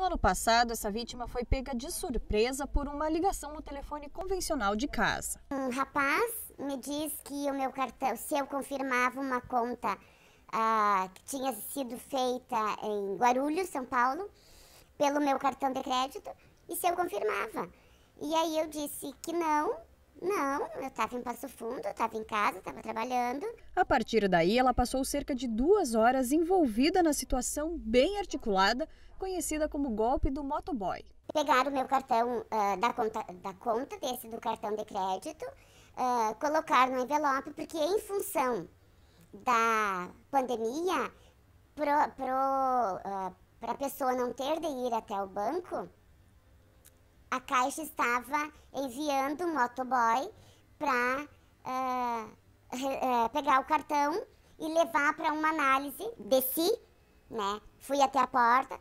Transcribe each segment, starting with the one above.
No ano passado, essa vítima foi pega de surpresa por uma ligação no telefone convencional de casa. Um rapaz me disse que o meu cartão, se eu confirmava uma conta ah, que tinha sido feita em Guarulhos, São Paulo, pelo meu cartão de crédito, e se eu confirmava. E aí eu disse que não, não, eu estava em Passo Fundo, estava em casa, estava trabalhando. A partir daí, ela passou cerca de duas horas envolvida na situação bem articulada, conhecida como golpe do motoboy. Pegaram o meu cartão uh, da, conta, da conta desse do cartão de crédito, uh, colocaram no envelope, porque em função da pandemia, para uh, a pessoa não ter de ir até o banco, a Caixa estava enviando um motoboy para uh, uh, pegar o cartão e levar para uma análise. Desci, né? Fui até a porta,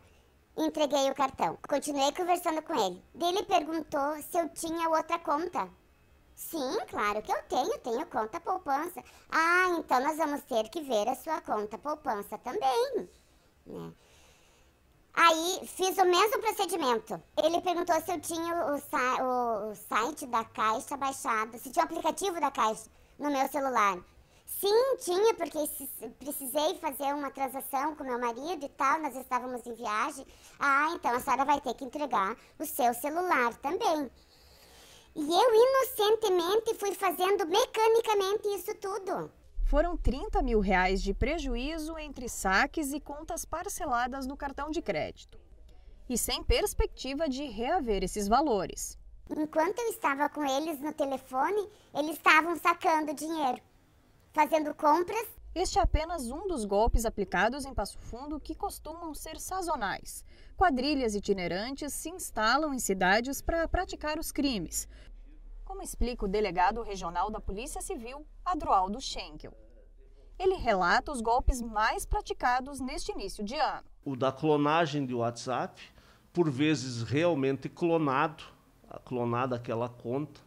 entreguei o cartão. Continuei conversando com ele. Ele perguntou se eu tinha outra conta. Sim, claro que eu tenho, tenho conta poupança. Ah, então nós vamos ter que ver a sua conta poupança também. Aí fiz o mesmo procedimento. Ele perguntou se eu tinha o, o, o site da Caixa baixado, se tinha o aplicativo da Caixa no meu celular. Sim, tinha, porque precisei fazer uma transação com meu marido e tal, nós estávamos em viagem. Ah, então a senhora vai ter que entregar o seu celular também. E eu inocentemente fui fazendo mecanicamente isso tudo. Foram 30 mil reais de prejuízo entre saques e contas parceladas no cartão de crédito. E sem perspectiva de reaver esses valores. Enquanto eu estava com eles no telefone, eles estavam sacando dinheiro, fazendo compras. Este é apenas um dos golpes aplicados em Passo Fundo que costumam ser sazonais. Quadrilhas itinerantes se instalam em cidades para praticar os crimes, como explica o delegado regional da Polícia Civil, Adroaldo Schenkel. Ele relata os golpes mais praticados neste início de ano. O da clonagem de WhatsApp, por vezes realmente clonado, clonada aquela conta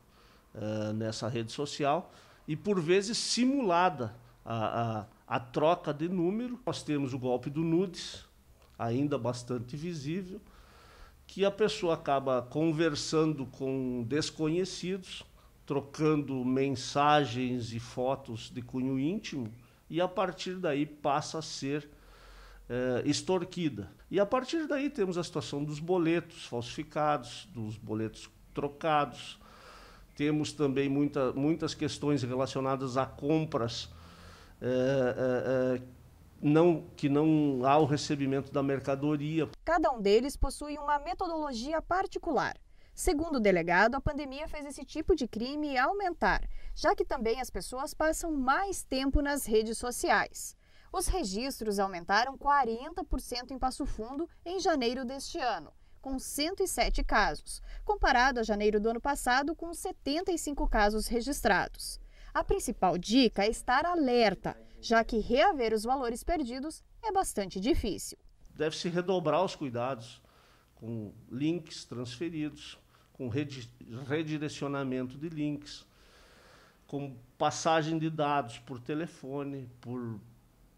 uh, nessa rede social, e por vezes simulada a, a, a troca de número. Nós temos o golpe do nudes, ainda bastante visível, que a pessoa acaba conversando com desconhecidos, trocando mensagens e fotos de cunho íntimo, e a partir daí passa a ser é, extorquida. E a partir daí temos a situação dos boletos falsificados, dos boletos trocados. Temos também muita, muitas questões relacionadas a compras é, é, não, que não há o recebimento da mercadoria. Cada um deles possui uma metodologia particular. Segundo o delegado, a pandemia fez esse tipo de crime aumentar, já que também as pessoas passam mais tempo nas redes sociais. Os registros aumentaram 40% em Passo Fundo em janeiro deste ano, com 107 casos, comparado a janeiro do ano passado, com 75 casos registrados. A principal dica é estar alerta, já que reaver os valores perdidos é bastante difícil. Deve-se redobrar os cuidados com links transferidos, com redirecionamento de links, com passagem de dados por telefone, por,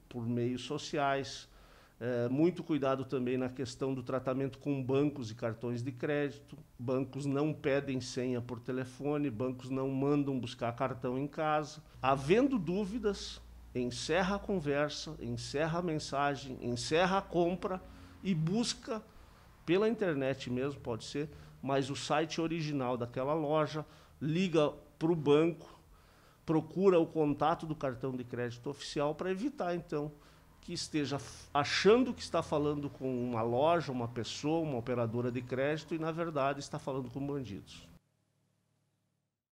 por meios sociais, é, muito cuidado também na questão do tratamento com bancos e cartões de crédito. Bancos não pedem senha por telefone, bancos não mandam buscar cartão em casa. Havendo dúvidas, encerra a conversa, encerra a mensagem, encerra a compra e busca pela internet mesmo, pode ser, mas o site original daquela loja, liga para o banco, procura o contato do cartão de crédito oficial para evitar então que esteja achando que está falando com uma loja, uma pessoa, uma operadora de crédito e, na verdade, está falando com bandidos.